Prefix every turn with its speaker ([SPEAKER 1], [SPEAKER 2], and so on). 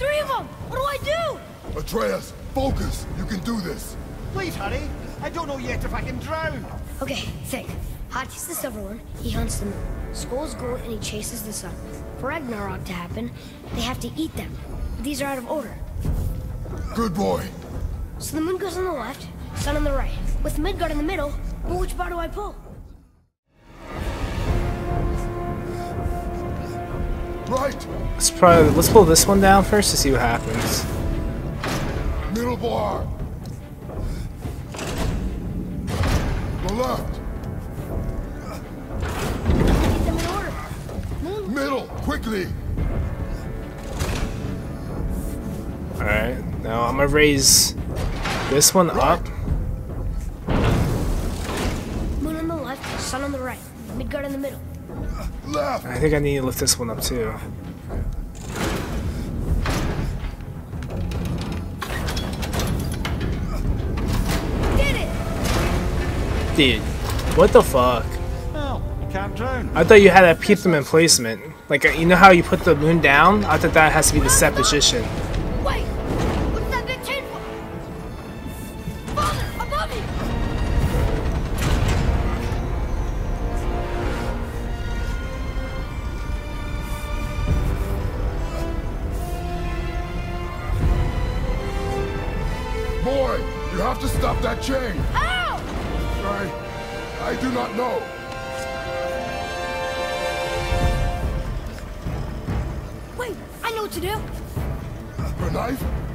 [SPEAKER 1] three of them! What do I do? Atreus, focus! You can do this!
[SPEAKER 2] Please hurry! I don't know yet if I can drown!
[SPEAKER 3] Okay, think. Hati's the silver one, he hunts the moon. Sköll's gold and he chases the sun. For Ragnarok to happen, they have to eat them. These are out of order.
[SPEAKER 1] Good boy!
[SPEAKER 3] So the moon goes on the left, sun on the right. With Midgard in the middle, But which bar do I pull?
[SPEAKER 1] Right.
[SPEAKER 4] Let's probably let's pull this one down first to see what happens.
[SPEAKER 1] Middle bar. The left.
[SPEAKER 3] Eat them in order. Moon,
[SPEAKER 1] Middle. Quickly.
[SPEAKER 4] Alright, now I'm gonna raise this one up.
[SPEAKER 3] moon on the left, sun on the right. Midgard in the middle.
[SPEAKER 1] Left.
[SPEAKER 4] I think I need to lift this one up too. Dude, what the fuck?
[SPEAKER 2] Well, you can't drown.
[SPEAKER 4] I thought you had to keep them in placement. Like, uh, you know how you put the moon down? I thought that has to be the set position.
[SPEAKER 1] Boy, you have to stop that chain.
[SPEAKER 3] How?
[SPEAKER 1] I... I do not know.
[SPEAKER 3] Wait, I know what to do.
[SPEAKER 1] A knife?